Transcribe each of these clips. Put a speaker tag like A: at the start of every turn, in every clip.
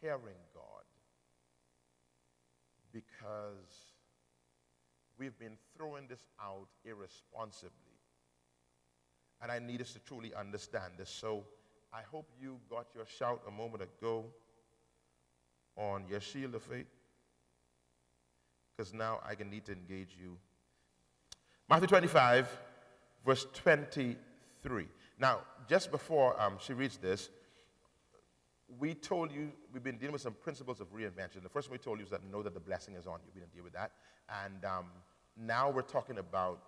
A: of hearing God because we've been throwing this out irresponsibly. And I need us to truly understand this. So I hope you got your shout a moment ago on your shield of faith. Because now I can need to engage you. Matthew 25, verse 23. Now, just before um, she reads this, we told you, we've been dealing with some principles of reinvention. The first one we told you is that know that the blessing is on you. We didn't deal with that. And um, now we're talking about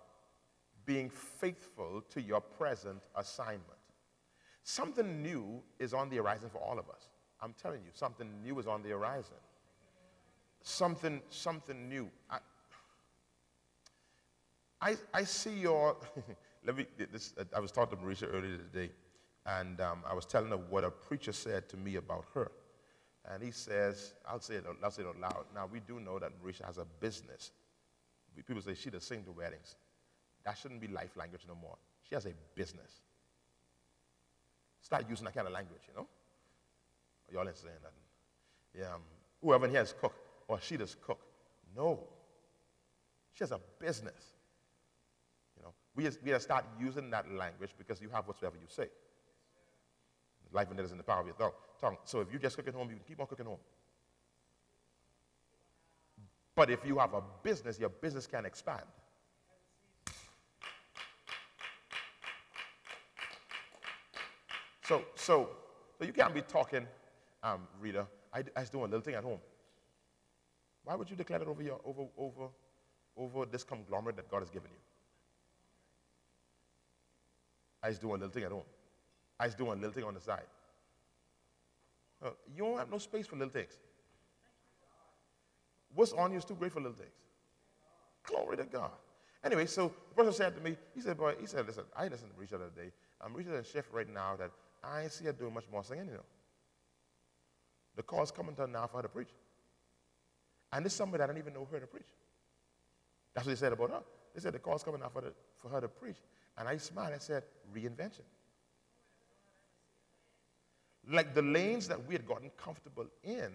A: being faithful to your present assignment. Something new is on the horizon for all of us. I'm telling you, something new is on the horizon. Something, something new. I, I, I see your, let me, this, I was talking to Marisha earlier today, and um, I was telling her what a preacher said to me about her. And he says, I'll say it, I'll say it out loud. Now, we do know that Marisha has a business. People say she does sing to weddings. That shouldn't be life language no more. She has a business. Start using that kind of language, you know? Y'all ain't saying nothing. Yeah, um, whoever here is cook, or she does cook. No. She has a business. You know, we just, we just start using that language because you have whatsoever you say. Life and death is in the power of your tongue. So if you just cook at home, you can keep on cooking home. But if you have a business, your business can expand. So, so, so you can't be talking, um, Rita, I, I was doing a little thing at home. Why would you declare it over, your, over, over, over this conglomerate that God has given you? I was doing a little thing at home. I was doing a little thing on the side. Uh, you don't have no space for little things. What's on you is too great for little things. Glory to God. Anyway, so the person said to me, he said, boy, he said, listen, I listened to Risha the other day. I'm reaching a shift right now that I ain't see her doing much more singing, you know. The call's coming to her now for her to preach. And this is somebody that I don't even know her to preach. That's what they said about her. They said the call's coming now for, the, for her to preach. And I smiled and said, reinvention. Like the lanes that we had gotten comfortable in,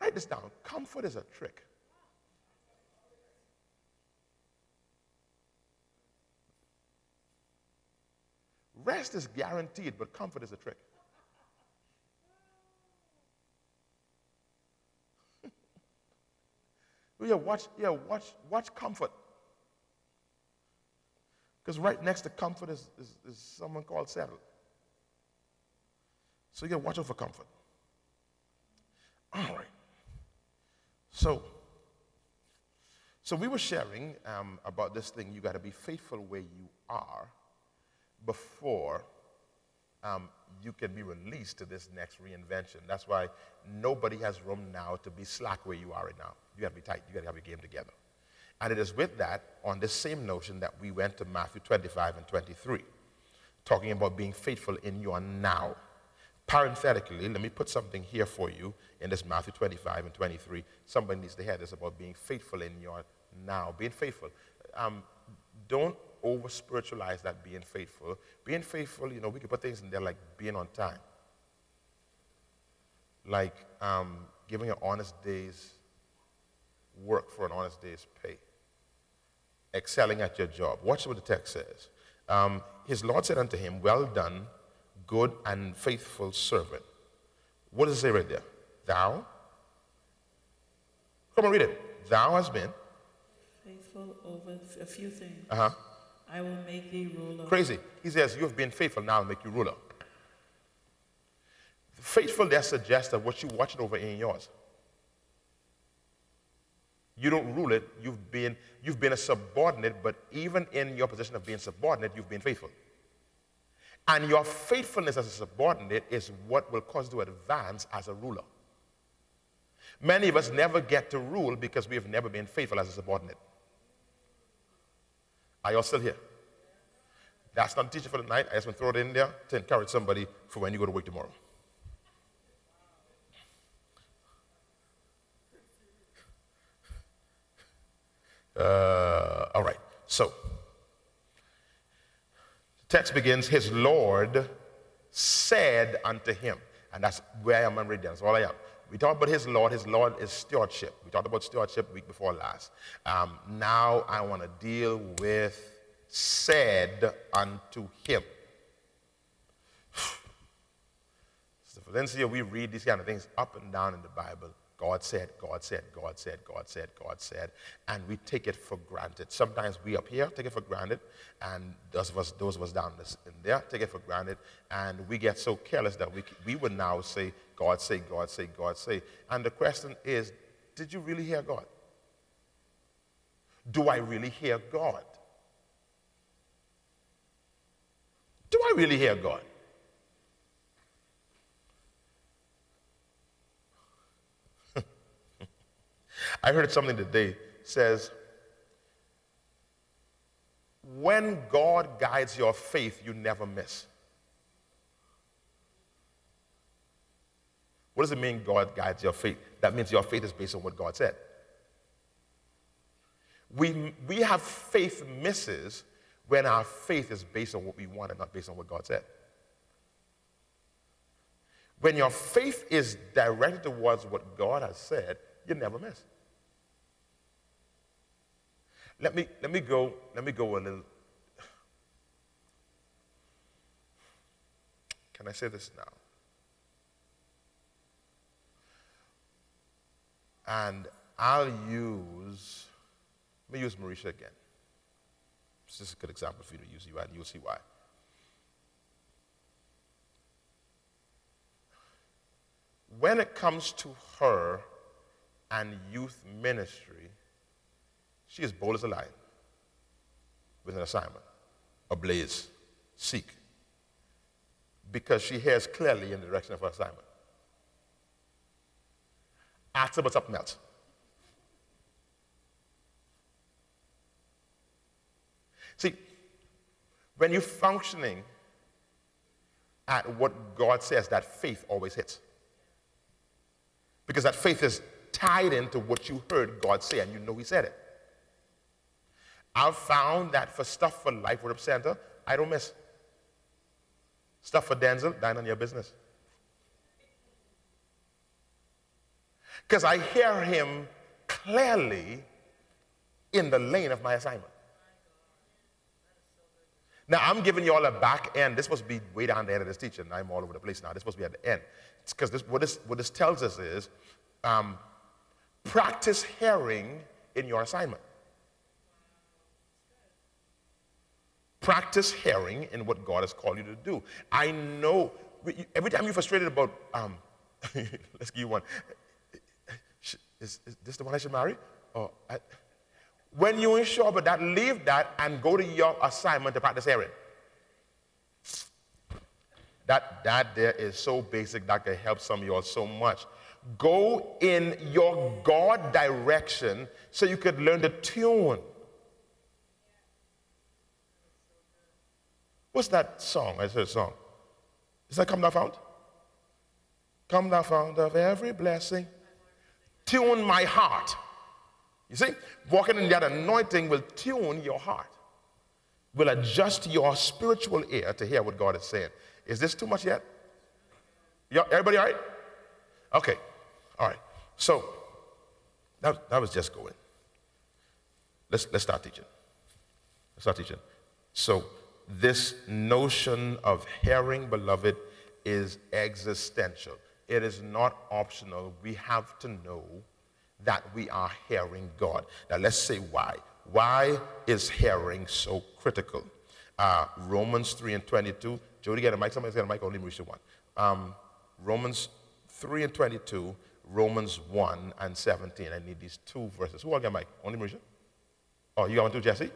A: write this down. Comfort is a trick. Rest is guaranteed, but comfort is a trick. yeah, watch, yeah, watch, watch comfort. Because right next to comfort is, is, is someone called settle. So you gotta watch out for comfort. All right. So, so we were sharing um, about this thing. You got to be faithful where you are before um, you can be released to this next reinvention. That's why nobody has room now to be slack where you are right now. You got to be tight. You got to have your game together. And it is with that, on this same notion, that we went to Matthew 25 and 23, talking about being faithful in your now. Parenthetically, let me put something here for you in this Matthew 25 and 23. Somebody needs to hear this about being faithful in your now. Being faithful. Um, don't over spiritualize that being faithful. Being faithful, you know, we can put things in there like being on time, like um, giving an honest day's work for an honest day's pay, excelling at your job. Watch what the text says. Um, his Lord said unto him, Well done, good and faithful servant. What does it say right there? Thou? Come on, read it. Thou hast been
B: faithful over a few things.
A: Uh huh.
B: I will make thee ruler.
A: Crazy. He says, You have been faithful, now I'll make you ruler. Faithful there suggests that what you're watching over ain't yours. You don't rule it, you've been, you've been a subordinate, but even in your position of being subordinate, you've been faithful. And your faithfulness as a subordinate is what will cause you to advance as a ruler. Many of us never get to rule because we have never been faithful as a subordinate. Are y'all still here? That's not teaching for the night. I just want to throw it in there to encourage somebody for when you go to work tomorrow. Uh, all right. So, the text begins, His Lord said unto him. And that's where I am and reading. That's all I am. We talked about his Lord. His Lord is stewardship. We talked about stewardship week before last. Um, now I want to deal with said unto him. So, Valencia, we read these kind of things up and down in the Bible. God said, God said, God said, God said, God said, and we take it for granted. Sometimes we up here take it for granted, and those of us, those of us down in there take it for granted, and we get so careless that we, we would now say, God say, God say, God say. And the question is, did you really hear God? Do I really hear God? Do I really hear God? I heard something today says when God guides your faith, you never miss. What does it mean God guides your faith? That means your faith is based on what God said. We, we have faith misses when our faith is based on what we want and not based on what God said. When your faith is directed towards what God has said, you never miss. Let me, let me go, let me go a little. Can I say this now? And I'll use, let me use Marisha again. This is a good example for you to use and you'll see why. When it comes to her and youth ministry, she is bold as a lion with an assignment, ablaze, seek, because she hears clearly in the direction of her assignment. Ask about something else. See, when you're functioning at what God says, that faith always hits. Because that faith is tied into what you heard God say, and you know He said it. I've found that for Stuff for Life Worship Center, I don't miss. Stuff for Denczil, dine on your business. Because I hear him clearly in the lane of my assignment. Now, I'm giving you all a back end. This must be way down the end of this teaching. I'm all over the place now. This must be at the end. Because what this, what this tells us is um, practice hearing in your assignment. Practice hearing in what God has called you to do. I know, every time you're frustrated about, um, let's give you one. Is, is, this the one I should marry? Or I, when you ain't sure about that, leave that and go to your assignment to practice hearing. That, that there is so basic that can help some of you all so much. Go in your God direction so you could learn to tune. What's that song? I said song. Is that Come Thou Fount? Come Thou Fount of every blessing. Tune my heart. You see, walking in that anointing will tune your heart, will adjust your spiritual ear to hear what God is saying. Is this too much yet? Everybody all right? Okay, all right. So, that, that was just going. Let's, let's start teaching. Let's start teaching. So, this notion of hearing, beloved, is existential. It is not optional. We have to know that we are hearing God. Now, let's say why. Why is hearing so critical? Uh, Romans 3 and 22. Jody, get a mic. Somebody's got a mic. Only Marisha one. Um, Romans 3 and 22. Romans 1 and 17. I need these two verses. Who will get a mic? Only Marisha? Oh, you got one too, Jesse?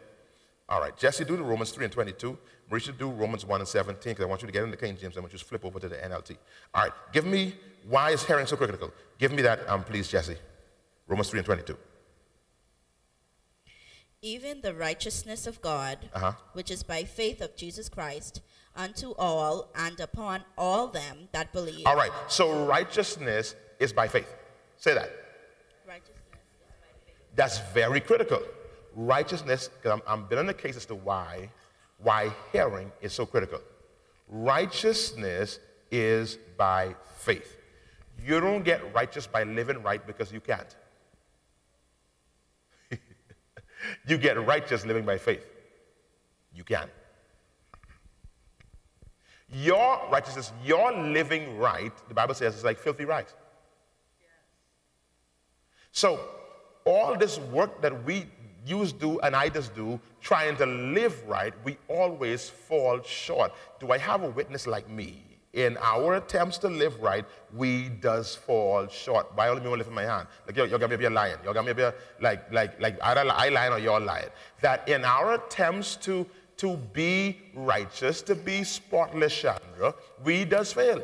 A: All right, Jesse, do the Romans 3 and 22. Marisha, do Romans 1 and 17, because I want you to get in the King James. I want you to flip over to the NLT. All right, give me, why is hearing so critical? Give me that, um, please, Jesse. Romans 3 and 22.
C: even the righteousness of God,
A: Uh-huh.
C: which is by faith of Jesus Christ, unto all and upon all them that believe.
A: All right. So righteousness is by faith. Say that.
C: Righteousness is by faith.
A: That's very critical. Righteousness, because I'm, I'm building a case as to why, why hearing is so critical. Righteousness is by faith. You don't get righteous by living right because you can't. you get righteous living by faith. You can. Your righteousness, your living right, the Bible says, is like filthy rags. So, all this work that we use do and I just do, trying to live right, we always fall short. Do I have a witness like me? In our attempts to live right, we does fall short. By all means, lift my hand. Like you're gonna be a lion. You're gonna be a, like like like either I lion or you're lying. That in our attempts to to be righteous, to be spotless, Chandra, we does fail.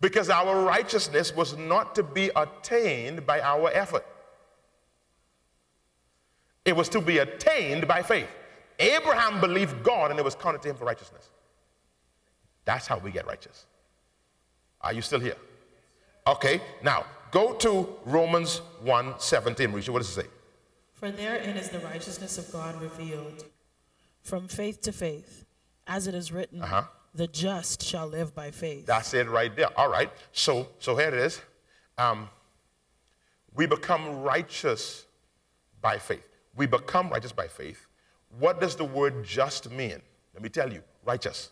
A: Because our righteousness was not to be attained by our effort. It was to be attained by faith. Abraham believed God and it was counted to him for righteousness. That's how we get righteous. Are you still here? Okay, now go to Romans 1 17. Risha, what does it say?
B: For therein is the righteousness of God revealed, from faith to faith, as it is written,
A: Uh-huh.
B: the just shall live by faith.
A: That's it right there. All right. So, so here it is. Um, we become righteous by faith. We become righteous by faith. What does the word just mean? Let me tell you righteous.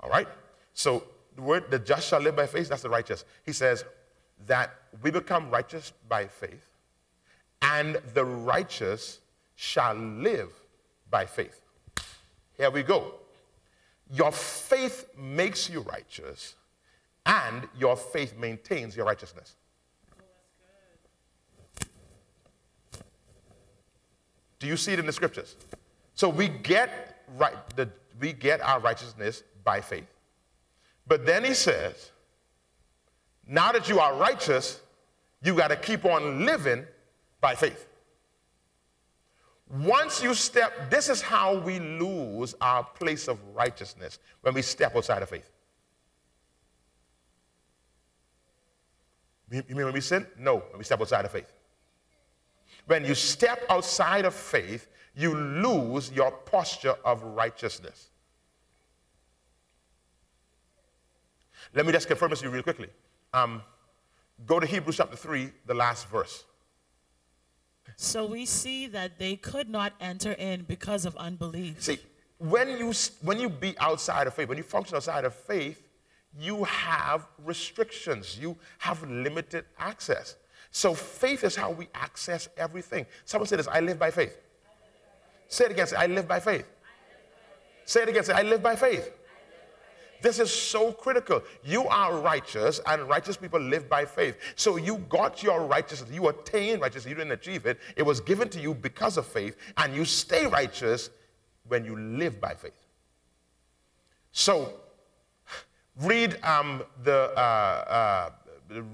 A: All right? So, the word the just shall live by faith, that's the righteous. He says that we become righteous by faith, and the righteous shall live by faith. Here we go. Your faith makes you righteous, and your faith maintains your righteousness. Do you see it in the scriptures? So we get right, the, we get our righteousness by faith. But then he says, now that you are righteous, you got to keep on living by faith. Once you step, this is how we lose our place of righteousness when we step outside of faith. You you mean when we sin? No, when we step outside of faith. When you step outside of faith, you lose your posture of righteousness. Let me just confirm this to you real quickly. Um, go to Hebrews chapter 3, the last verse.
B: So we see that they could not enter in because of unbelief.
A: See, when you, when you be outside of faith, when you function outside of faith, you have restrictions. You have limited access. So faith is how we access everything. Someone said this, I live by faith. Say it again, say, I live by faith. Say it again, say, I live by faith. This is so critical. You are righteous, and righteous people live by faith. So you got your righteousness. You attained righteousness. You didn't achieve it. It was given to you because of faith, and you stay righteous when you live by faith. So read um, the uh, uh,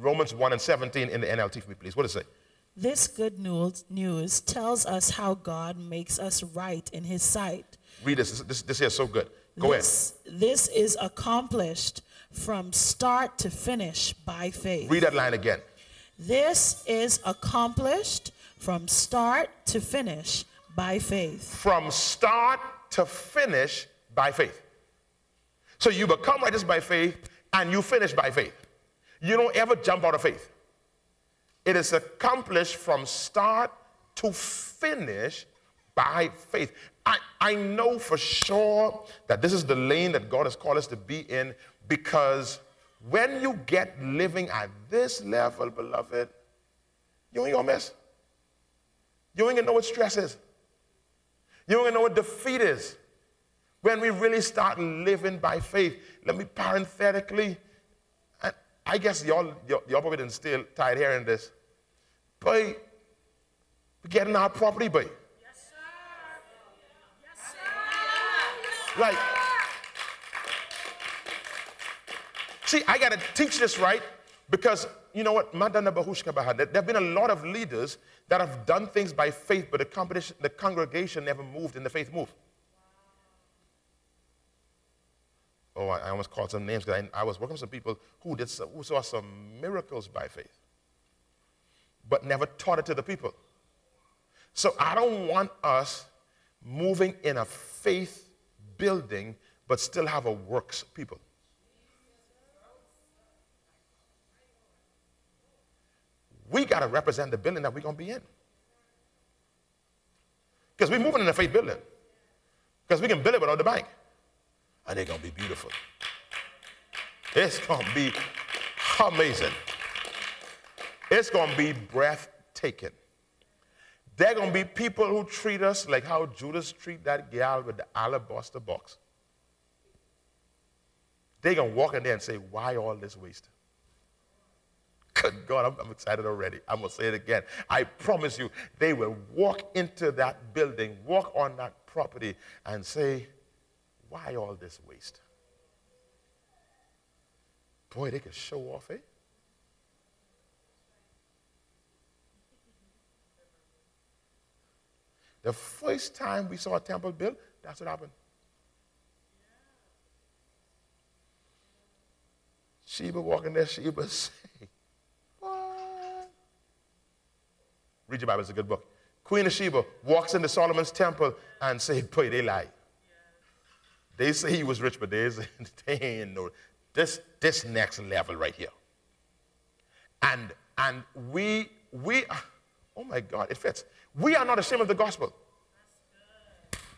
A: Romans 1 and 17 in the NLT for me, please. What does it say?
B: This good news, news tells us how God makes us right in his sight.
A: Read this. This, this, this here is so good. Go ahead.
B: this, this is accomplished from start to finish by faith.
A: Read that line again.
B: This is accomplished from start to finish by faith.
A: From start to finish by faith. So you become righteous by faith and you finish by faith. You don't ever jump out of faith. It is accomplished from start to finish by faith. I, I know for sure that this is the lane that God has called us to be in because when you get living at this level, beloved, you ain't gonna miss. You ain't gonna know what stress is. You ain't gonna know what defeat is. When we really start living by faith, let me parenthetically, I guess y'all, y'all, y'all probably didn't still tired hearing this, but we're getting our property back. Yes, sir. yes, sir. like, see, I got to teach this right because you know what? Madana Bahushka Bahad. There have been a lot of leaders that have done things by faith, but the, the congregation never moved in the faith move. Oh, I, almost called some names because I, I, was working with some people who, did some, who saw some miracles by faith, but never taught it to the people. So I don't want us moving in a faith building, but still have a works people. we got to represent the building that we're going to be in. Because we're moving in a faith building. Because we can build it without the bank. And it's going to be beautiful. It's going to be amazing. It's going to be breathtaking. There are going to be people who treat us like how Judas treat that gal with the alabaster box. They're going to walk in there and say, why all this waste? Good God, I'm, I'm excited already. I'm going to say it again. I promise you, they will walk into that building, walk on that property, and say, Why all this waste? Boy, they could show off, eh? The first time we saw a temple built, that's what happened. Sheba walking there, Sheba saying, Read your Bible, it's a good book. Queen of Sheba walks into Solomon's temple and say, boy, they lie. They say he was rich, but they, ain't no, this, this next level right here. And, and we, we, oh my God, it fits. We are not ashamed of the gospel.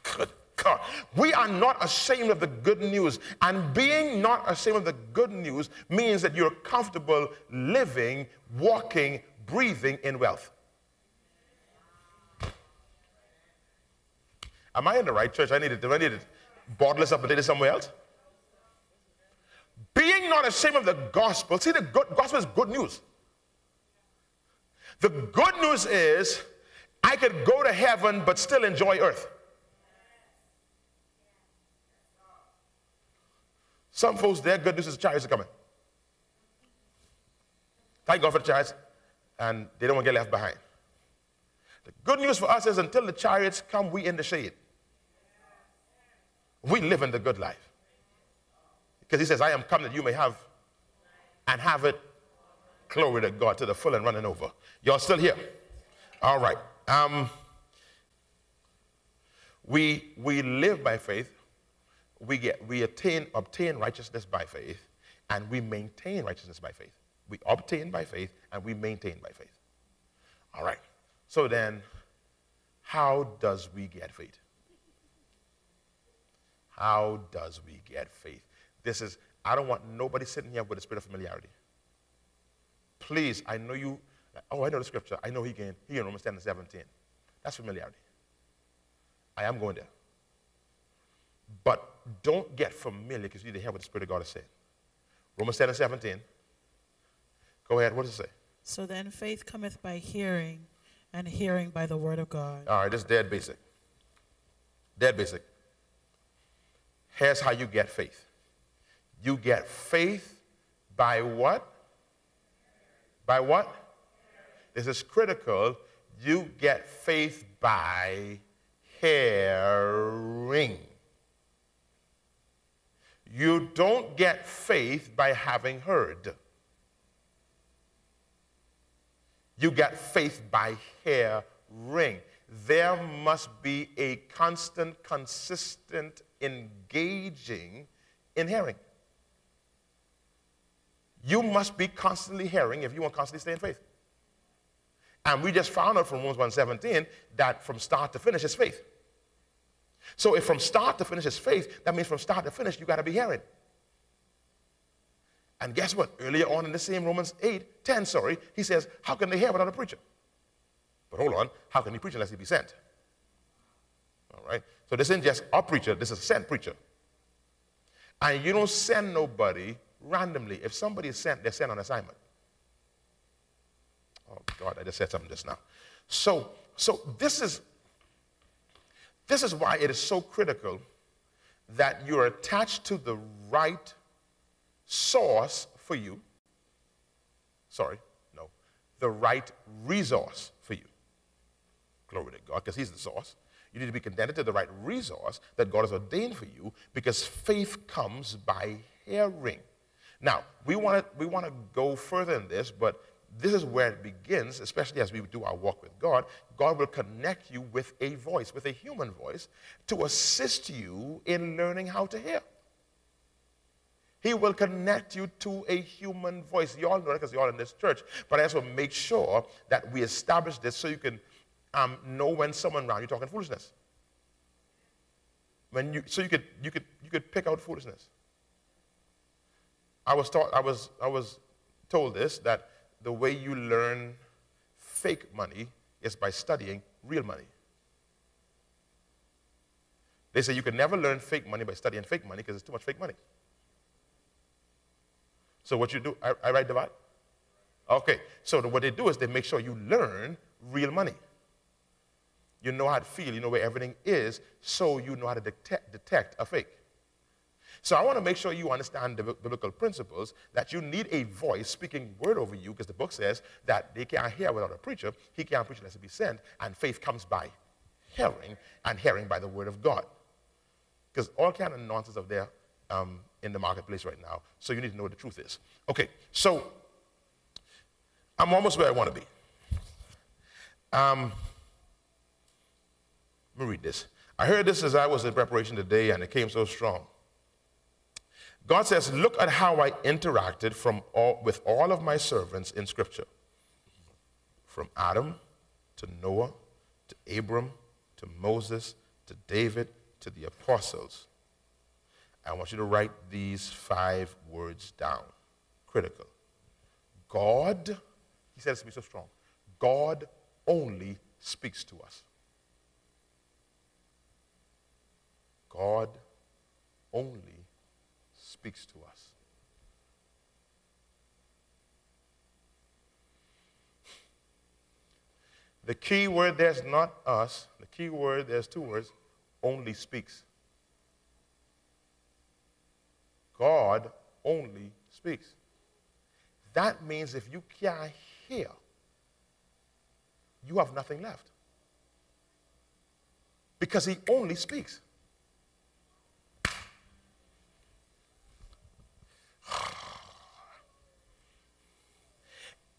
A: Good God. We are not ashamed of the good news. And being not ashamed of the good news means that you're comfortable living, walking, breathing in wealth. Am I in the right church? I need to, I need to this up and somewhere else. Being not ashamed of the gospel. See, the good, gospel is good news. The good news is I could go to heaven but still enjoy earth. Some folks, their good news is chariots are coming. Thank God for the chariots, and they don't want to get left behind. The good news for us is until the chariots come, we in the shade. We live in the good life. Because he says, I am come that you may have and have it, glory to God, to the full and running over. Y'all still here? All right. Um, we, we live by faith. We, get, we attain, obtain righteousness by faith, and we maintain righteousness by faith. We obtain by faith, and we maintain by faith. All right. So then, how does we get faith? How does we get faith? This is, I don't want nobody sitting here with a spirit of familiarity. Please, I know you, oh, I know the scripture. I know he can, he in Romans 10 and 17. That's familiarity. I am going there. But don't get familiar because you need to hear what the Spirit of God is saying. Romans 10 and 17. Go ahead. What does it say?
B: So then faith cometh by hearing, and hearing by the word of God.
A: All right, this is dead basic. Dead basic. Here's how you get faith you get faith by what? By what? This is critical. You get faith by hearing. You don't get faith by having heard. You get faith by hearing. There must be a constant, consistent engaging in hearing. You must be constantly hearing if you want to constantly stay in faith. And we just found out from Romans 117 that from start to finish is faith. So if from start to finish is faith, that means from start to finish, you got to be hearing. And guess what? Earlier on in the same Romans 8, 10, sorry, he says, How can they hear without a preacher? But hold on, how can he preach unless he be sent? All right? So this isn't just a preacher, this is a sent preacher. And you don't send nobody randomly. If somebody is sent, they're sent on assignment. Oh God, I just said something just now. So, so this is this is why it is so critical that you're attached to the right source for you. Sorry, no, the right resource for you. Glory to God, because He's the source. You need to be connected to the right resource that God has ordained for you because faith comes by hearing. Now, we want to we want to go further in this, but this is where it begins, especially as we do our walk with God. God will connect you with a voice, with a human voice, to assist you in learning how to hear. He will connect you to a human voice. You all know that because you're all in this church. But I also make sure that we establish this so you can um, know when someone around you talking foolishness. When you, so you could, you, could, you could pick out foolishness. I was, taught, I, was, I was told this that the way you learn fake money is by studying real money. They say you can never learn fake money by studying fake money because there's too much fake money. So what you do, I, I write the right? Okay, so the, what they do is they make sure you learn real money. You know how to feel, you know where everything is, so you know how to detect, detect a fake. So I want to make sure you understand the biblical principles that you need a voice speaking word over you because the book says that they can't hear without a preacher. He can't preach unless he be sent. And faith comes by hearing and hearing by the word of God. Because all kind of nonsense of there um, in the marketplace right now. So you need to know what the truth is. Okay, so I'm almost where I want to be. Um, let me read this. I heard this as I was in preparation today, and it came so strong. God says, Look at how I interacted from all, with all of my servants in Scripture from Adam to Noah to Abram to Moses to David to the apostles. I want you to write these five words down. Critical. God, he says to me so strong, God only speaks to us. God only speaks to us. The key word there's not us. The key word there's two words only speaks. God only speaks. That means if you can't hear, you have nothing left. Because he only speaks.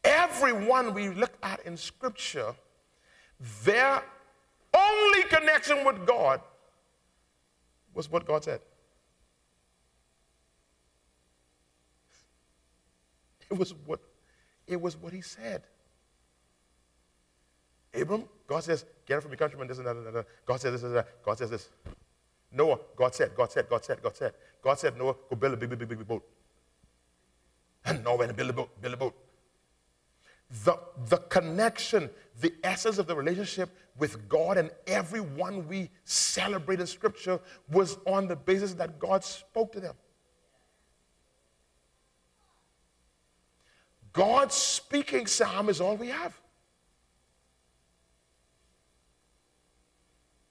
A: Everyone we look at in Scripture, their only connection with God was what God said. It was what, it was what he said. Abram, God says, get up from your countrymen, this and that, and that. God says this and that. God says this. Noah, God said, God said, God said, God said. God said, Noah, go build a big, big, big, big boat. And Noah went and build a boat, build a boat. The, the connection, the essence of the relationship with God and everyone we celebrate in Scripture was on the basis that God spoke to them. God speaking psalm is all we have.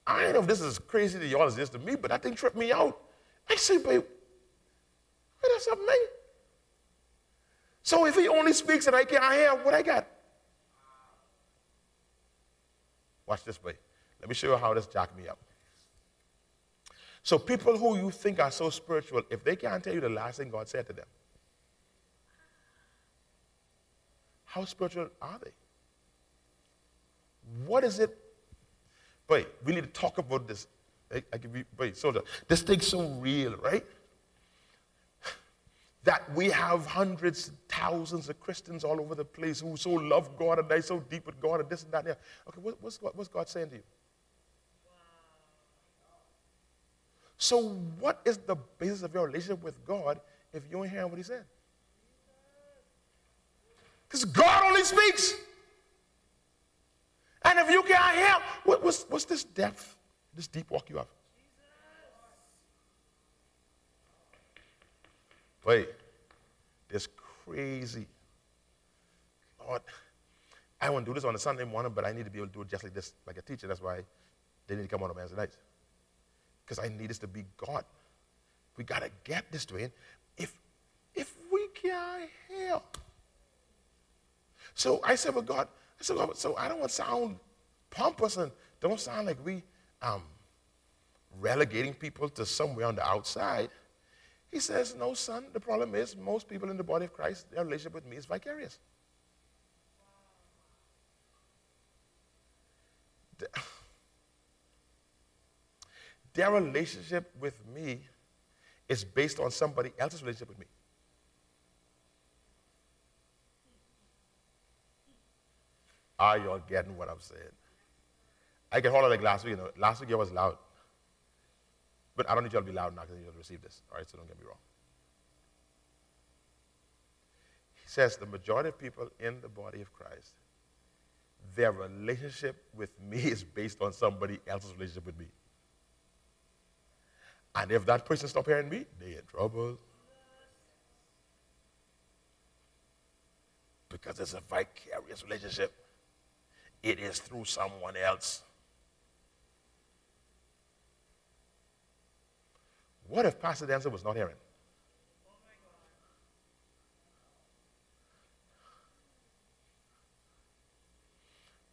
A: I don't know if this is crazy to y'all as it is to me, but that thing tripped me out. I say, babe, is up, man? So if he only speaks and I can't hear, what I got? Watch this, babe. Let me show you how this jacked me up. So people who you think are so spiritual, if they can't tell you the last thing God said to them, How spiritual are they? What is it? Wait, we need to talk about this. I, I give you, wait, soldier. This thing's so real, right? That we have hundreds, thousands of Christians all over the place who so love God and they so deep with God and this and that. Yeah. Okay, what, what's, God, what's God saying to you? So, what is the basis of your relationship with God if you ain't hearing what He said? Because God only speaks. And if you can't hear, what, what's, what's this depth, this deep walk you have? Wait, this crazy. Lord, I want to do this on a Sunday morning, but I need to be able to do it just like this, like a teacher. That's why they need to come on Wednesday nights. Because I need this to be God. We got to get this, Dwayne. If, if we can't hear, So I said, well, God, I said, so I don't want to sound pompous and don't sound like we um, relegating people to somewhere on the outside. He says, no, son, the problem is most people in the body of Christ, their relationship with me is vicarious. Their relationship with me is based on somebody else's relationship with me. Are y'all getting what I'm saying? I hold of like last week. You know, last week I was loud. But I don't need y'all to be loud now because you'll receive this. All right, so don't get me wrong. He says the majority of people in the body of Christ, their relationship with me is based on somebody else's relationship with me. And if that person stop hearing me, they're in trouble. Because it's a vicarious relationship. It is through someone else. What if Pastor Denczil was not hearing?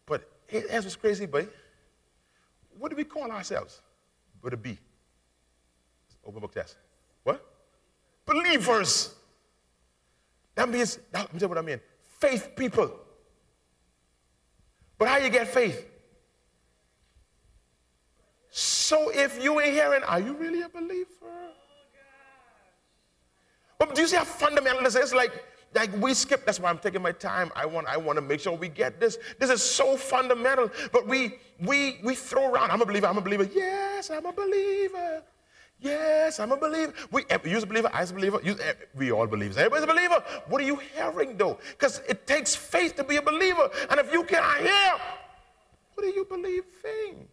A: But what's crazy, buddy. What do we call ourselves? But a B. Open book test. What? Believers. That means, let me tell you what I mean. Faith people. But how you get faith? So if you ain't hearing, are you really a believer? But do you see how fundamental this is? Like, like we skip. That's why I'm taking my time. I want, I want to make sure we get this. This is so fundamental. But we, we, we throw around. I'm a believer. I'm a believer. Yes, I'm a believer. Yes, I'm a believer. We, you're a believer. I'm a believer. You, eh, we all believe. Everybody's a believer. What are you hearing though? Because it takes faith to be a believer. And if you cannot hear, what are you believing?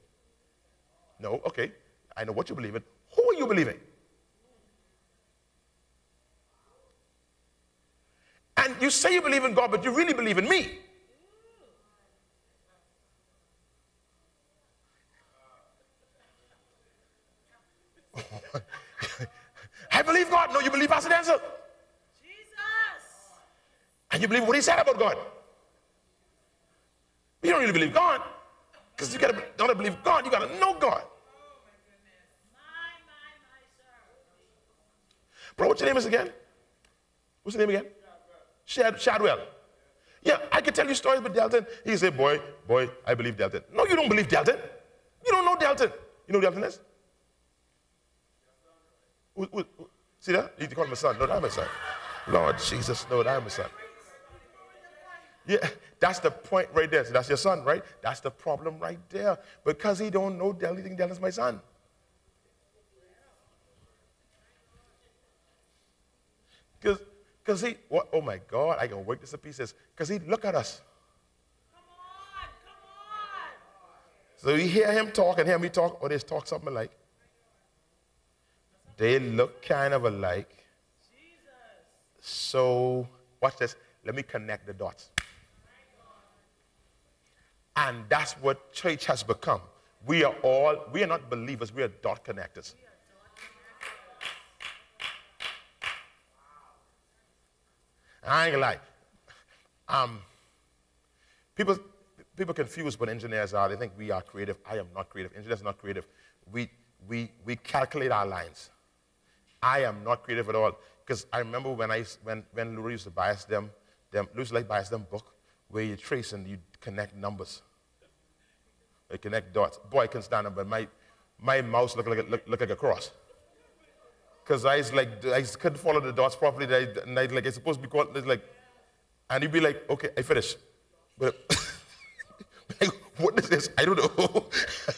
A: No, okay. I know what you believe in. Who are you believing? And you say you believe in God, but you really believe in me. I believe God. No, you believe Pastor Denczil. Jesus. And you believe what he said about God. You don't really believe God. Because you gotta don't believe God, you gotta know God. Bro, what's your name is again? What's your name again? Shad, Shadwell. Yeah, I can tell you stories about Delton. He said, boy, boy, I believe Delton. No, you don't believe Delton. You don't know Delton. You know Delton is? Who, who, who? See that? You call him a son. No, I'm a son. Lord Jesus, no, I'm a son. Yeah, that's the point right there. So that's your son, right? That's the problem right there. Because he don't know Delton, he think Delton's my son. Because because he, what, oh my God, I can work this to pieces. Because he look at us. Come on, come on. So you hear him talk and hear me talk, or they talk something like. They look kind of alike. Jesus. So watch this. Let me connect the dots. And that's what church has become. We are all, we are not believers, we are dot connectors. I ain't gonna lie. Um, people, people confuse what engineers are. They think we are creative. I am not creative. Engineers are not creative. We, we, we calculate our lines. I am not creative at all. Because I remember when, I, when, when Lou used to us them, them Lou used to like us them book where you trace and you connect numbers. You connect dots. Boy, I can stand them, but my, my mouse looked like a, look, look like a cross because I like, I couldn't follow the dots properly. And I, like, it's supposed to be called, like, and you'd be like, okay, I finished. But like, what is this? I don't know.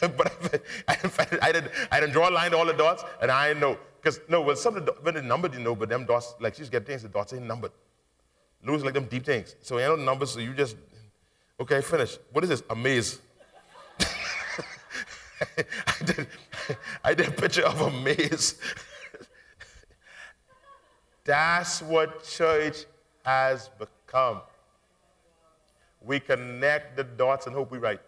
A: but I, I, I, didn't, I didn't draw a line to all the dots, and I know. Because, no, well, some of the, when the number you know, but them dots, like, she's get things, the dots ain't numbered. Lose like them deep things. So, you know numbers, so you just, okay, finish. What is this? A maze. I, did, I did a picture of a maze. That's what church has become. We connect the dots and hope we right.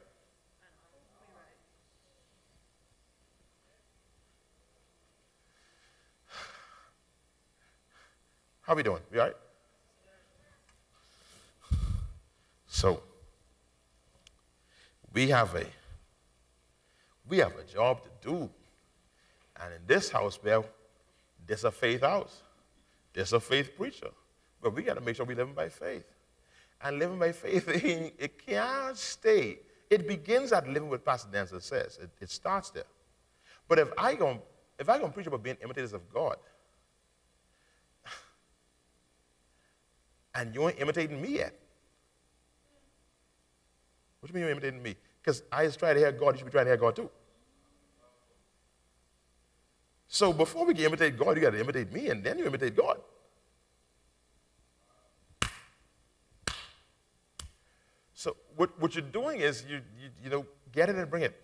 A: How we doing? We all right? So, we have a we have a job to do. And in this house, well, there's a faith house. There's a faith preacher. But we got to make sure we live by faith. And living by faith, it can't stay. It begins at living with Pastor Dancer says. It, it starts there. But if I go, if I go preach about being imitators of God, and you ain't imitating me yet, what do you mean you're imitating me? Because I just try to hear God, you should be trying to hear God too. So before we can imitate God, you got to imitate me, and then you imitate God. So what, what you're doing is you, you, you know, get it and bring it.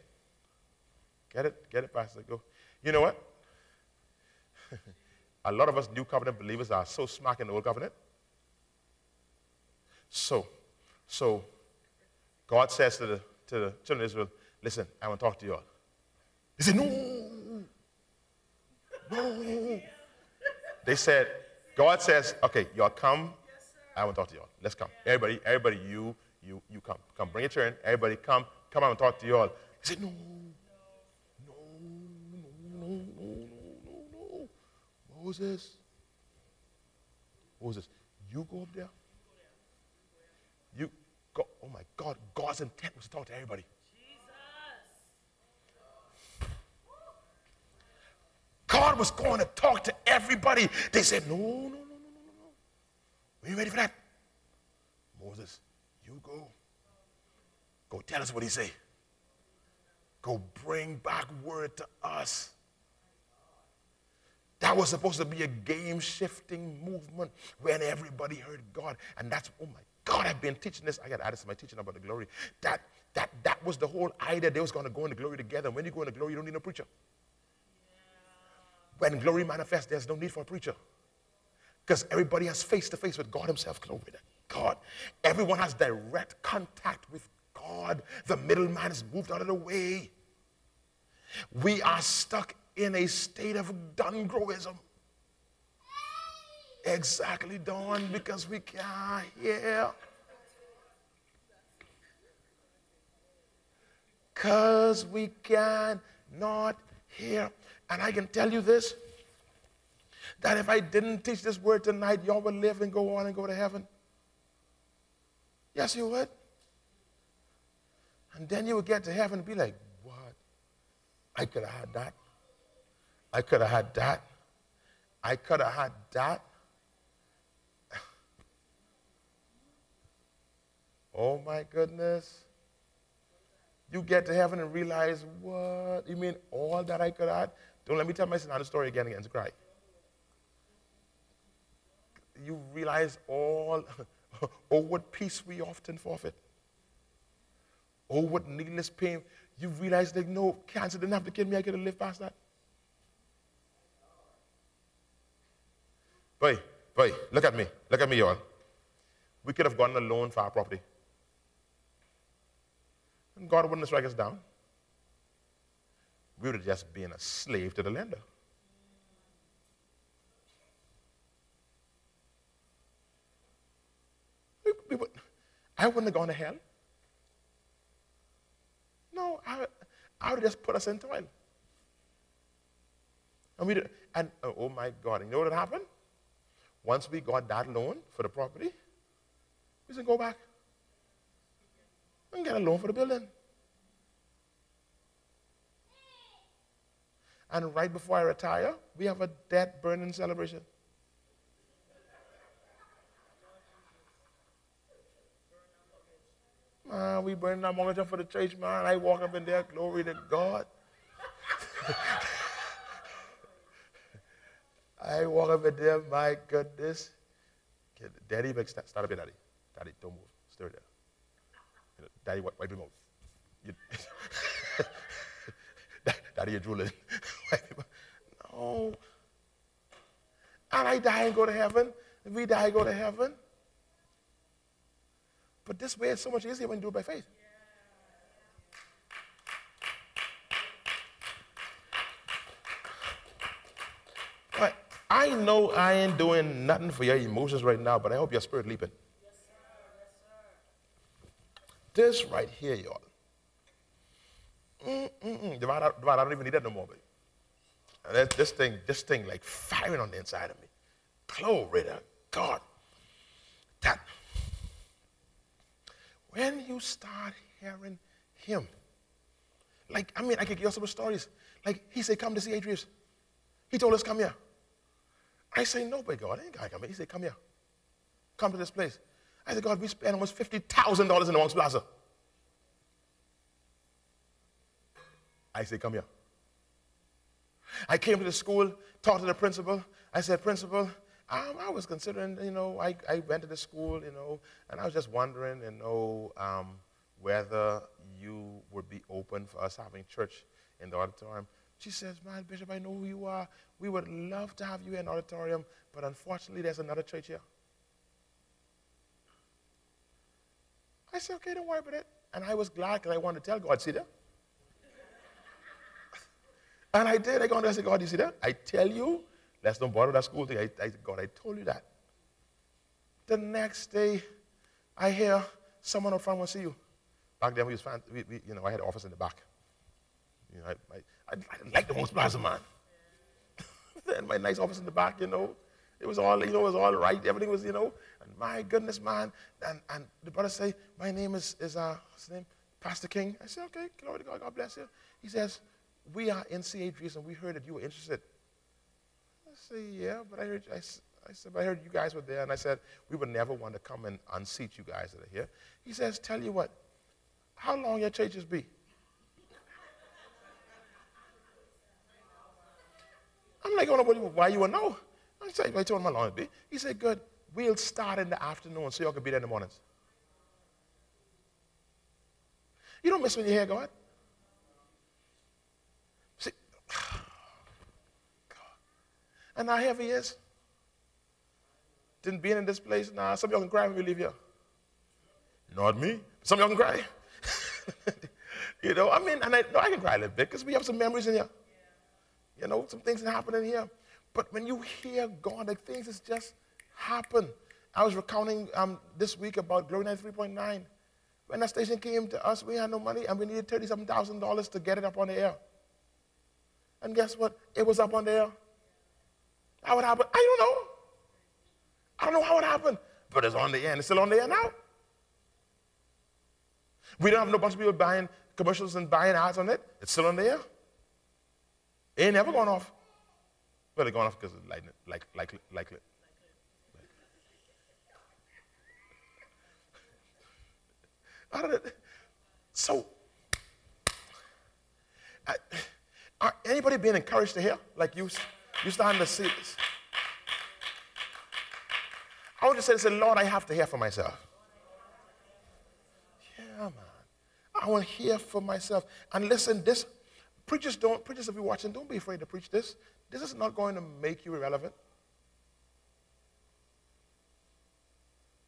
A: Get it, get it, Pastor. Go. You know what? A lot of us new covenant believers are so smack in the old covenant. So, so God says to the, to the children of Israel, listen, I want to talk to you all. He said, no, no. They said, God says, okay, y'all come. I want to talk to y'all. Let's come. Everybody, everybody, you, you, you come. Come, bring your turn. Everybody, come. Come out and talk to y'all. He said, no, no, no, no, no, no, no. Moses, Moses, you go up there. You go. Oh my God, God's intent was to talk to everybody. God was going to talk to everybody. They said, No, no, no, no, no, no. Are you ready for that? Moses, you go. Go tell us what he say. Go bring back word to us. That was supposed to be a game shifting movement when everybody heard God. And that's, oh my God, I've been teaching this. I got to added to my teaching about the glory. That, that, that was the whole idea. They was going to go into glory together. And when you go into glory, you don't need no preacher. When glory manifests, there's no need for a preacher. Because everybody has face to face with God Himself. Glory to God. Everyone has direct contact with God. The middleman is moved out of the way. We are stuck in a state of Dungroism. Exactly, Dawn, because we can't hear. Because we cannot hear. And I can tell you this that if I didn't teach this word tonight, y'all would live and go on and go to heaven. Yes, you would. And then you would get to heaven and be like, what? I could have had that. I could have had that. I could have had that. oh my goodness. You get to heaven and realize, what? You mean all that I could have had? Don't let me tell my son story again again to cry. You realize all, oh, what peace we often forfeit. Oh, what needless pain. You realize that no, cancer didn't have to kill me. I could have lived past that. Boy, boy, look at me. Look at me, y'all. We could have gotten a loan for our property. And God wouldn't strike us down we would have just been a slave to the lender. We would, I wouldn't have gone to hell. No, I, I would have just put us in toil. And, we and uh, oh my God, you know what happened? Once we got that loan for the property, we said, go back and get a loan for the building. And right before I retire, we have a debt burning celebration. Man, we burn our mortgage up for the church, man. I walk up in there, glory to God. I walk up in there, my goodness. Daddy, start up here, Daddy. Daddy, don't move. Stay there. You know, Daddy, wipe, your mouth. Daddy, you're drooling. no. And I die and go to heaven. If we die, go to heaven. But this way is so much easier when you do it by faith. Right. I know I ain't doing nothing for your emotions right now, but I hope your spirit leaping. this right here, y'all. Mm-mm-mm. I don't even need that no more, baby. And this thing, this thing like firing on the inside of me. Glory to God. That when you start hearing him, like, I mean, I could give you some stories. Like, he said, come to C.H. Reeves. He told us, come here. I say, no, but God, I ain't to come here. He said, come here. Come to this place. I said, God, we spent almost $50,000 in the Wong's Plaza. I said, come here. I came to the school, talked to the principal. I said, principal, um, I was considering, you know, I, I went to the school, you know, and I was just wondering, you know, um, whether you would be open for us having church in the auditorium. She says, man, Bishop, I know who you are. We would love to have you in the auditorium, but unfortunately, there's another church here. I said, okay, don't worry about it. And I was glad because I wanted to tell God, see that? And I did. I go and I said, God, you see that? I tell you, let's don't bother that school thing. I, I God, I told you that. The next day, I hear someone up front will see you. Back then, we was fan, we, we, you know, I had an office in the back. You know, I, I, I like the most plaza man. and my nice office in the back, you know. It was all, you know, it was all right. Everything was, you know, and my goodness, man. And, and the brother say, my name is, is uh, his name? Pastor King. I said, okay, glory to God, God bless you. He says, we are in CHGs and we heard that you were interested. I say, yeah, but I heard, I, I said, I heard you guys were there. And I said, we would never want to come and unseat you guys that are here. He says, tell you what, how long your churches be? I'm like, oh, why you want to know? I said, I told him how long it be. He said, good. We'll start in the afternoon so y'all can be there in the mornings. You don't miss when you hear God. See, God. And how heavy he is. Didn't being in this place, nah, some of y'all can cry when we leave here. Not me. Some of y'all can cry. you know, I mean, and I, no, I can cry a little bit because we have some memories in here. You know, some things that happen in here. But when you hear God, like things just just happen. I was recounting um, this week about Glory 93.9. When that station came to us, we had no money and we needed $37,000 to get it up on the air. And guess what? It was up on the air. How it happened? I don't know. I don't know how it happened, but it's on the air and it's still on the air now. We don't have no bunch of people buying commercials and buying ads on it. It's still on the air. It ain't never gone off. Well, it gone off because of lightning, like, like, like, like. So, are anybody being encouraged to hear? Like you, you starting to see this? I want to say, say, Lord, I have to hear for myself. Yeah, man. I want to hear for myself. And listen, this preachers don't, preachers if you're watching, don't be afraid to preach this. This is not going to make you irrelevant.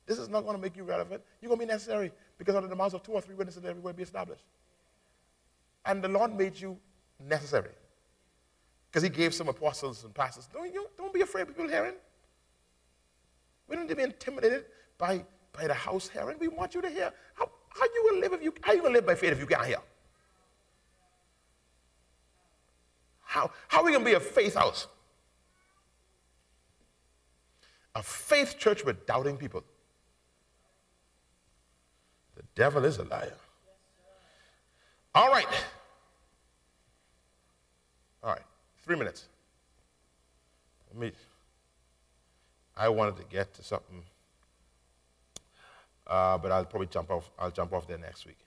A: This is not going to make you relevant. You're going to be necessary because under the mouths of two or three witnesses, every word be established. And the Lord made you necessary because He gave some apostles and pastors. Don't, you, don't be afraid of people hearing. We don't need to be intimidated by, by the house hearing. We want you to hear. How, how you to live if you, how you to live by faith if you can't hear? How, how are we going to be a faith house? A faith church with doubting people. The devil is a liar. All right. All right. Three minutes. I wanted to get to something, uh, but I'll probably jump off. I'll jump off there next week.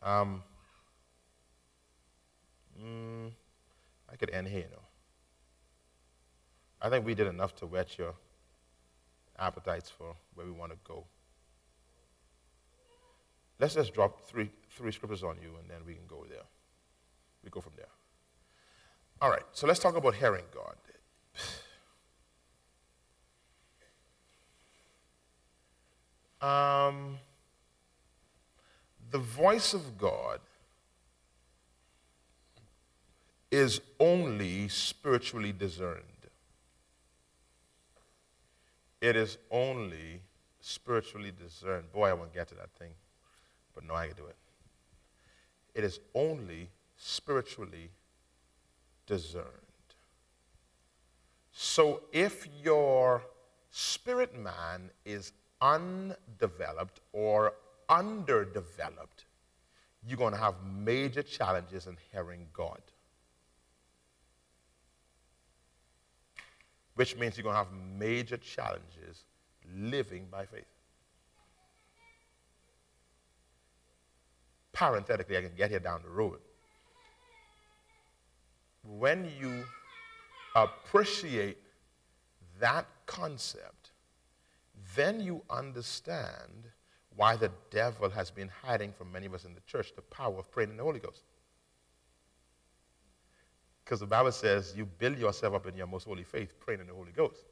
A: Um, mm, I could end here, you know. I think we did enough to whet your appetites for where we want to go. Let's just drop three, three scriptures on you, and then we can go there. We go from there. All right, so let's talk about hearing God. Um, the voice of God is only spiritually discerned. It is only spiritually discerned. Boy, I won't get to that thing, but no, I can do it. It is only spiritually discerned. So if your spirit man is undeveloped or underdeveloped, you're going to have major challenges in hearing God. Which means you're going to have major challenges living by faith. Parenthetically, I can get here down the road. When you appreciate that concept, then you understand why the devil has been hiding from many of us in the church the power of praying in the Holy Ghost. Because the Bible says you build yourself up in your most holy faith praying in the Holy Ghost.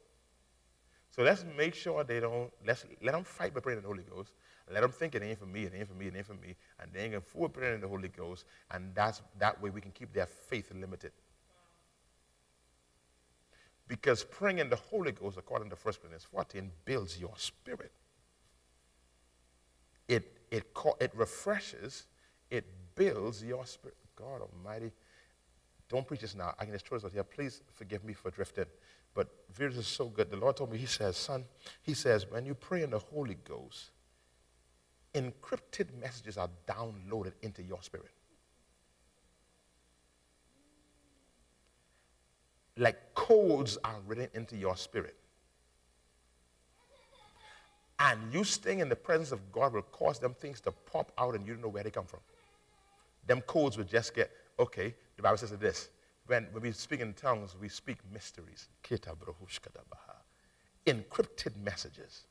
A: So let's make sure they don't, let's let them fight by praying in the Holy Ghost. Let them think it ain't for me, it ain't for me, it ain't for me. And they ain't going to forward praying in the Holy Ghost. And that's, that way we can keep their faith limited. Because praying in the Holy Ghost, according to 1 Corinthians 14, builds your spirit. It, it, it refreshes, it builds your spirit. God Almighty. Don't preach this now. I can just throw this out here. Please forgive me for drifting. But this is so good. The Lord told me, He says, Son, He says, when you pray in the Holy Ghost, encrypted messages are downloaded into your spirit. Like codes are written into your spirit. And you staying in the presence of God will cause them things to pop out and you don't know where they come from. Them codes will just get, okay, the Bible says this. When, when we speak in tongues, we speak mysteries. Encrypted messages.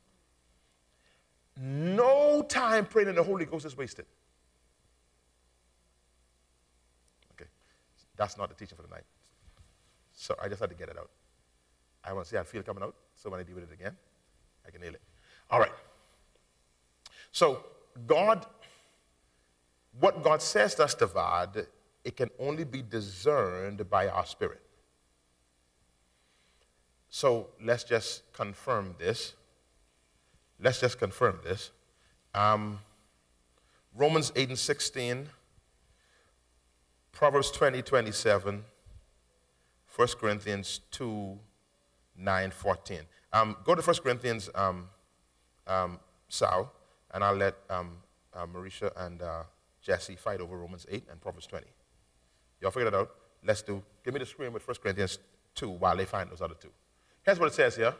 A: No time praying in the Holy Ghost is wasted. Okay, that's not the teaching for tonight. So I just had to get it out. I want to see how I feel coming out, so when I deal with it again, I can nail it. All right. So God, what God says to us, Tavad, it can only be discerned by our spirit. So let's just confirm this. Let's just confirm this. Um, Romans 8 and 16, Proverbs 20, 27, 1 Corinthians 2, 9, 14. Um, go to 1 Corinthians, um, um, Sal, and I'll let um, uh, Marisha and uh, Jesse fight over Romans 8 and Proverbs 20. Y'all figure it out? Let's do. Give me the screen with 1 Corinthians 2 while they find those other two. Here's what it says here.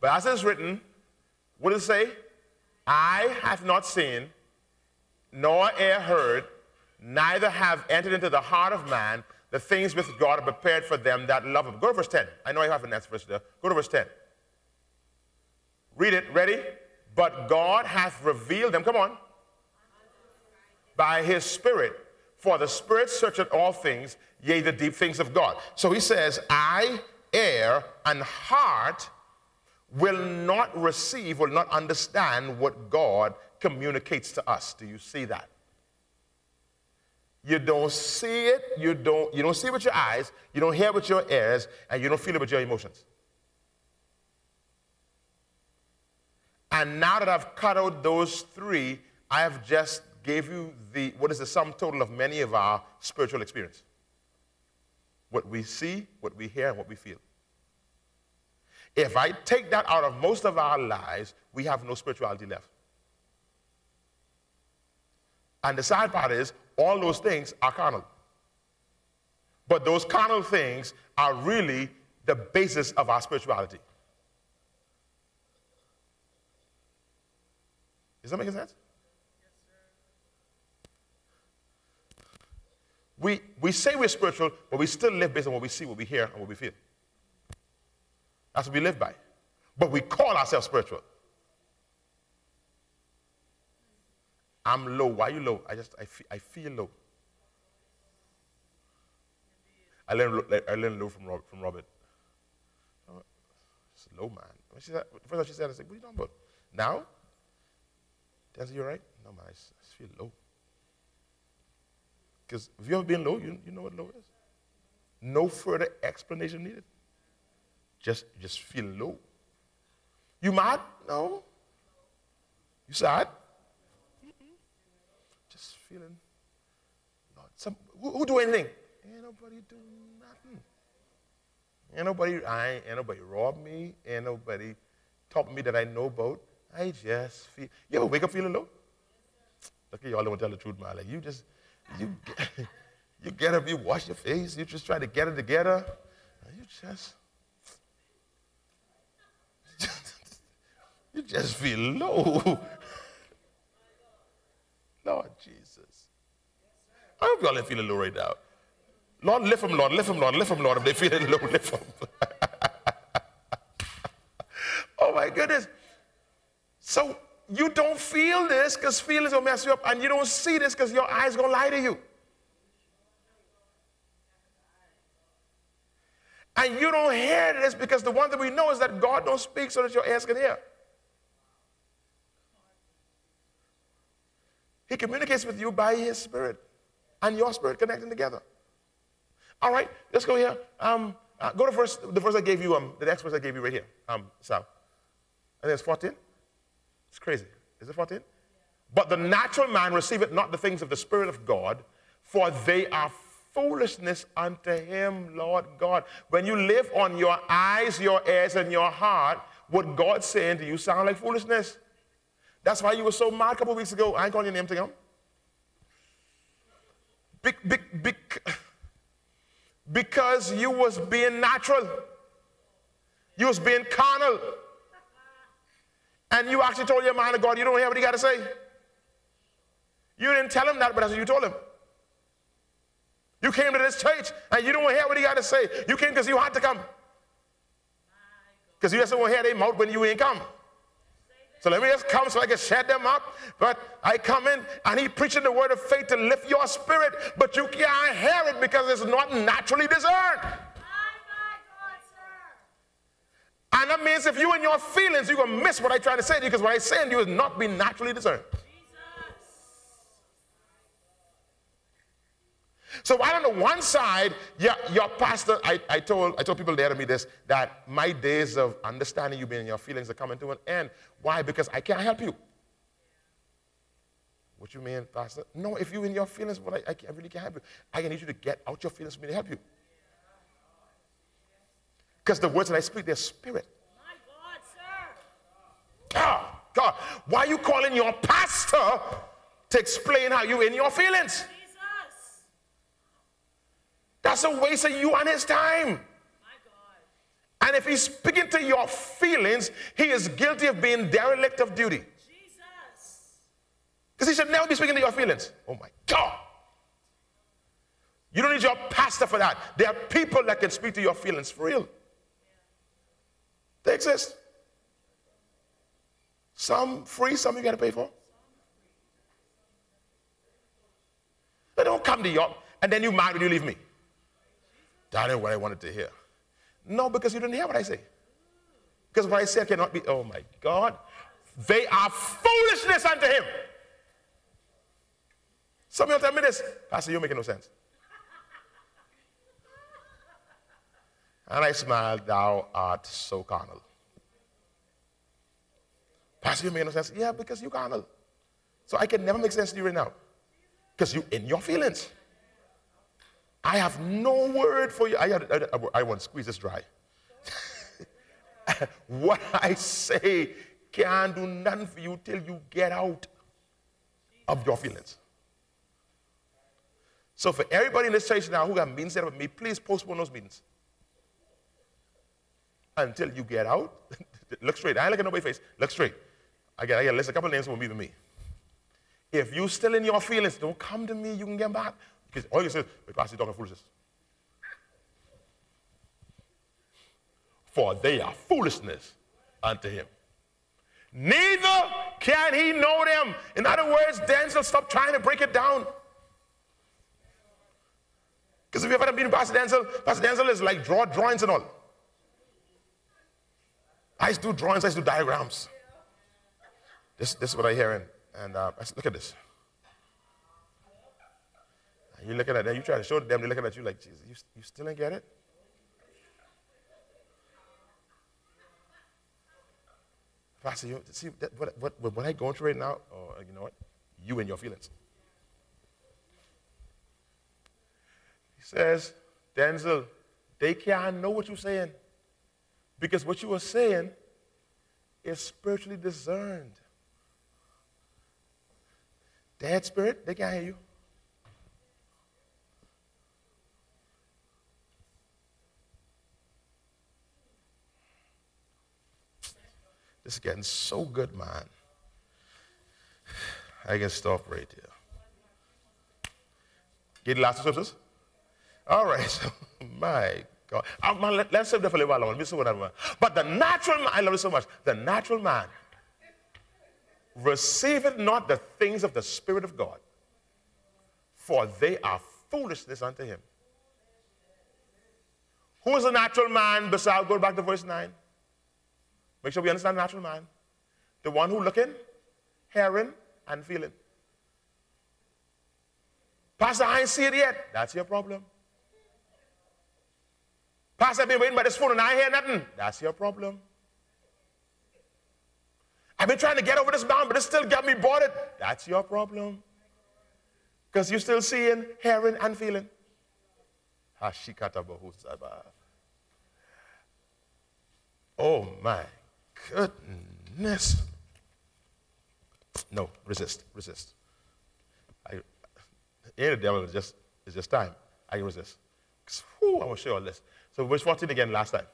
A: But as it is written, what does it say? I have not seen, nor ear heard, neither have entered into the heart of man the things which God have prepared for them that love him. Go to verse 10. I know you have an next verse there. Go to verse 10. Read it. Ready? But God hath revealed them. Come on. By his Spirit. For the Spirit searcheth all things, yea, the deep things of God. So he says, eye, ear, and heart will not receive, will not understand what God communicates to us. Do you see that? You don't see it, you don't, you don't see it with your eyes, you don't hear it with your ears, and you don't feel it with your emotions. And now that I've cut out those three, I have just gave you the what is the sum total of many of our spiritual experience. What we see, what we hear, and what we feel. If I take that out of most of our lives, we have no spirituality left. And the sad part is, all those things are carnal. But those carnal things are really the basis of our spirituality. Is that making sense? We, we say we're spiritual, but we still live based on what we see, what we hear, and what we feel. That's what we live by. But we call ourselves spiritual. I'm low. Why are you low? I just, I feel, I feel low. I learned, I learned low from Robert. From Robert. It's low, man. When she said, first she said, I said, what are you talking about? Now? That's you're right? No, man, I I feel low. Because if you ever been low, you, you know what low is. No further explanation needed. Just, just feel low. You mad? No. You sad? Mm-hmm. Just feeling, Lord, some, who, who do anything? Ain't nobody do nothing. Ain't nobody, I ain't, ain't nobody rob me. Ain't nobody talk me that I know about. I just feel, you ever wake up feeling low? Look at y'all don't tell the truth, man. Like you just, you get, you get up, you wash your face, you just try to get it together. You just, you just feel low. Lord Jesus. I hope y'all ain't feeling low right now. Lord, lift them, Lord, lift them, Lord, lift them, Lord. If they feeling low, lift them. oh my goodness. So you don't feel this because feelings will mess you up, and you don't see this because your eyes gonna lie to you. And you don't hear this because the one that we know is that God don't speak so that your ears can hear. He communicates with you by his spirit and your spirit connecting together. All right, let's go here. Um, uh, go to verse, the verse I gave you, um, the next verse I gave you right here, um, Sal. I think it's 14. It's crazy. Is it 14? But the natural man receiveth not the things of the Spirit of God, for they are foolishness unto him, Lord God. When you live on your eyes, your ears, and your heart, what God's saying to you sound like foolishness. That's why you were so mad a couple weeks ago. I ain't calling your name to him. Because you was being natural. You was being carnal. And you actually told your man of God, you don't hear what he got to say. You didn't tell him that, but that's what you told him. You came to this church and you don't hear what he got to say. You came because you had to come. Because you just don't hear their mouth when you ain't come. So let me just come so I can shut them up. But I come in and he preaching the word of faith to lift your spirit, but you can't hear it because it's not naturally discerned. And that means if you in your feelings, you're going to miss what I'm trying to say to you because what I'm saying to you is not being naturally discerned. So while on the one side, your, your pastor, I, I, told, I told people there to me this, that my days of understanding you being in your feelings are coming to an end. Why? Because I can't help you. What you mean, pastor? No, if you in your feelings, but I, I, I really can't help you. I need you to get out your feelings for me to help you. Because the words that I speak, they're spirit. My God, sir. God, God, why are you calling your pastor to explain how you in your feelings? That's a waste of you and his time. And if he's speaking to your feelings, he is guilty of being derelict of duty. Because he should never be speaking to your feelings. Oh my God. You don't need your pastor for that. There are people that can speak to your feelings for real. They exist. Some free, some you got to pay for. They don't come to you and then you when you leave me. That ain't what I wanted to hear. No, because you didn't hear what I say. Because what I said cannot be, oh my God. They are foolishness unto him. Some of you tell me this. Pastor, you're making no sense. And I smiled, thou art so carnal. Pastor, you make no sense. Yeah, because you carnal. So I can never make sense to you right now. Because you in your feelings. I have no word for you. I, I, I want to squeeze this dry. what I say can't do nothing for you till you get out of your feelings. So for everybody in this church now who got meetings set up with me, please postpone those meetings. Until you get out. look straight. I looking at nobody's face. Look straight. I got, I got a list, a couple names will meet with me. If you still in your feelings, don't come to me. You can get back. Because all you say is, because he's talking foolishness. For they are foolishness unto him. Neither can he know them. In other words, Denczil, stop trying to break it down. Because if you've ever been to Pastor Denczil, Pastor Denczil is like draw drawings and all. I used to do drawings, I used to do diagrams. This, this is what I hear. And, and uh, look at this. You're looking at them, you try to show them, they're looking at you like, Jesus, you, you still ain't get it? Pastor, you see that, what, what, what I going through right now? Oh, or you know what? You and your feelings. He says, Denczil, they can't know what you're saying because what you are saying is spiritually discerned. Dead spirit, they can't hear you. Is getting so good, man. I can stop right here. Get lots of scriptures? All right. My God. Oh, man, let, us save that for a little while. Let me see what I'm But the natural man, I love it so much. The natural man receiveth not the things of the Spirit of God, for they are foolishness unto him. Who is the natural man besides, go back to verse 9? Make sure we understand natural man. The one who looking, hearing, and feeling. Pastor, I ain't see it yet. That's your problem. Pastor, I've been waiting by this phone and I hear nothing. That's your problem. I've been trying to get over this mountain, but it still got me boarded. That's your problem. Because you're still seeing, hearing, and feeling. Oh my goodness. No, resist, resist. I, the devil is just, it's just time. I resist. Whew, I show you all this. So verse 14 again last time.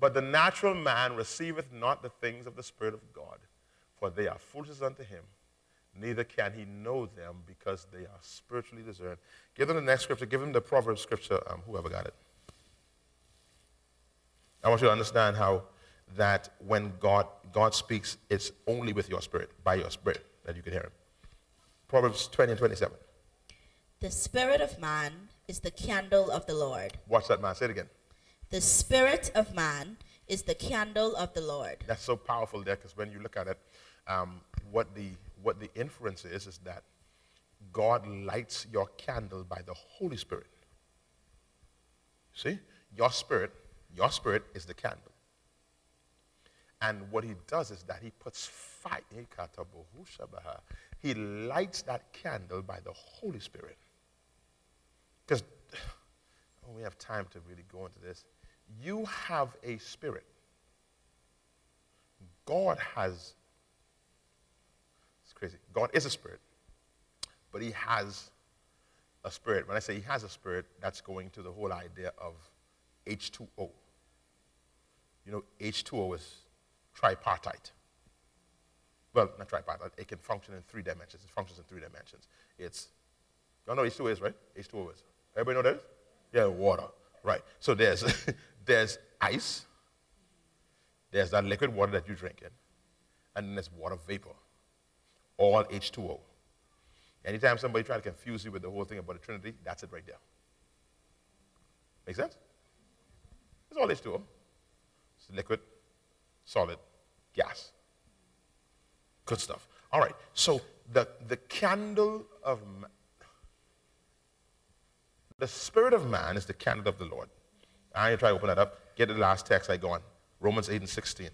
A: But the natural man receiveth not the things of the Spirit of God, for they are foolishness unto him, neither can he know them because they are spiritually discerned. Give them the next scripture, give them the Proverbs scripture, um, whoever got it. I want you to understand how that when God, God speaks, it's only with your spirit, by your spirit, that you can hear him. Proverbs 20 and 27.
C: The spirit of man is the candle of the Lord.
A: Watch that man. Say it again.
C: The spirit of man is the candle of the Lord.
A: That's so powerful there because when you look at it, um, what, the, what the inference is, is that God lights your candle by the Holy Spirit. See? Your spirit, your spirit is the candle. And what he does is that he puts fire. He lights that candle by the Holy Spirit. Because oh, we have time to really go into this. You have a spirit. God has, it's crazy. God is a spirit, but he has a spirit. When I say he has a spirit, that's going to the whole idea of H2O. You know, H2O is tripartite. Well, not tripartite. It can function in three dimensions. It functions in three dimensions. It's, y'all know H2O is, right? H2O is. Everybody know that? Yeah, water. Right. So there's, there's ice. There's that liquid water that you drink in. And then there's water vapor. All H2O. Anytime somebody try to confuse you with the whole thing about the Trinity, that's it right there. Make sense? It's all H2O. It's liquid, solid, gas. Good stuff. All right. So the, the candle of man, the spirit of man is the candle of the Lord. I try to open that up. Get the last text I go on. Romans 8 and 16.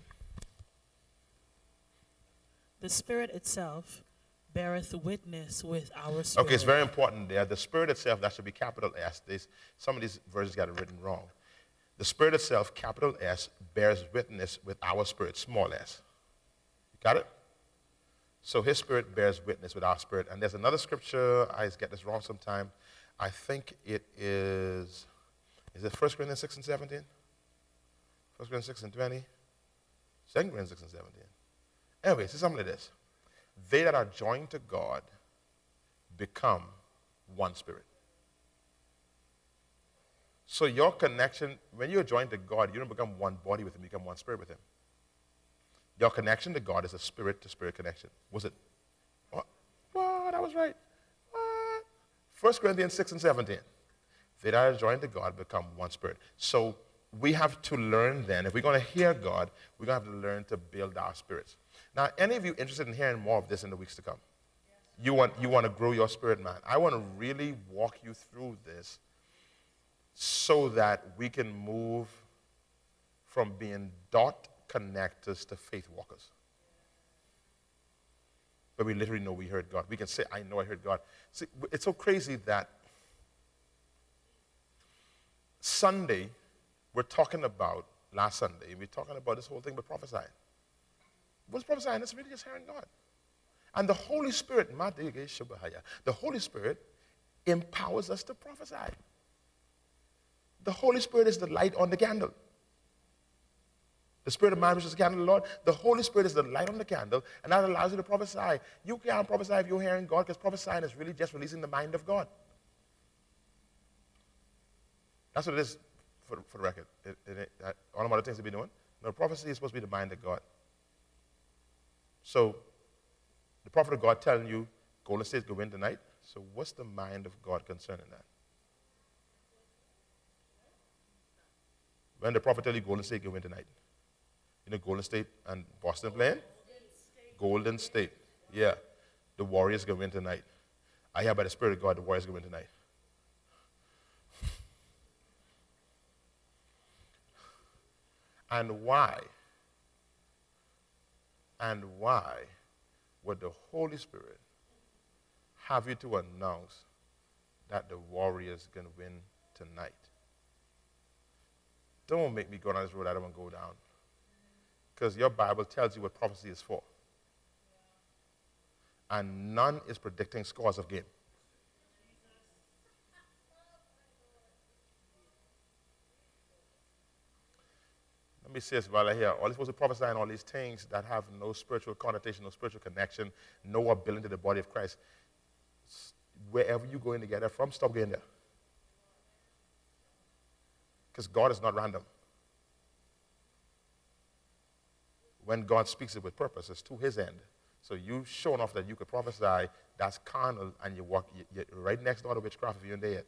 B: The spirit itself beareth witness with our spirit.
A: Okay, it's very important there. The spirit itself, that should be capital S. This, some of these verses got it written wrong. The spirit itself, capital S, bears witness with our spirit, small s. You got it? So his spirit bears witness with our spirit. And there's another scripture, I get this wrong sometime. I think it is, is it 1 Corinthians 6 and 17? 1 Corinthians 6 and 20? 2 Corinthians 6 and 17. Anyway, see something like this. They that are joined to God become one spirit. So your connection, when you're joined to God, you don't become one body with Him, you become one spirit with Him. Your connection to God is a spirit to spirit connection. Was it? What? What? I was right. What? 1 Corinthians 6 and 17. They that are joined to God become one spirit. So we have to learn then, if we're going to hear God, we're going to have to learn to build our spirits. Now, any of you interested in hearing more of this in the weeks to come? You want, you want to grow your spirit, man. I want to really walk you through this so that we can move from being dot connectors to faith walkers. But we literally know we heard God. We can say, I know I heard God. See, it's so crazy that Sunday, we're talking about, last Sunday, we're talking about this whole thing with prophesying. What's prophesying? It's really just hearing God. And the Holy Spirit, the Holy Spirit empowers us to prophesy. The Holy Spirit is the light on the candle. The Spirit of man, which is the candle of the Lord, the Holy Spirit is the light on the candle, and that allows you to prophesy. You can't prophesy if you're hearing God, because prophesying is really just releasing the mind of God. That's what it is for, for the record. It, it, it, all the other things to be doing. No, prophecy is supposed to be the mind of God. So, the prophet of God telling you, Golden State go win tonight. So, what's the mind of God concerning that? When the prophet tell you Golden State go win tonight, you know Golden State and Boston playing? Golden State. Yeah. The Warriors go win tonight. I hear by the Spirit of God the Warriors go win tonight. And why? And why would the Holy Spirit have you to announce that the Warriors going to win tonight? Don't make me go down this road I don't want to go down. Because your Bible tells you what prophecy is for. And none is predicting scores of game. Let me say this while I hear. All supposed to prophesy and all these things that have no spiritual connotation, no spiritual connection, no ability to the body of Christ. Wherever you go in to get that from, stop getting there. Because God is not random. when God speaks it with purpose, it's to his end. So you showing off that you could prophesy, that's carnal, and you walk you're right next door to witchcraft if you're in there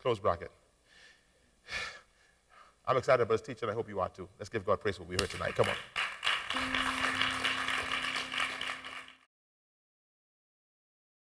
A: Close bracket. I'm excited about this teaching. I hope you are too. Let's give God praise for what we heard tonight. Come on.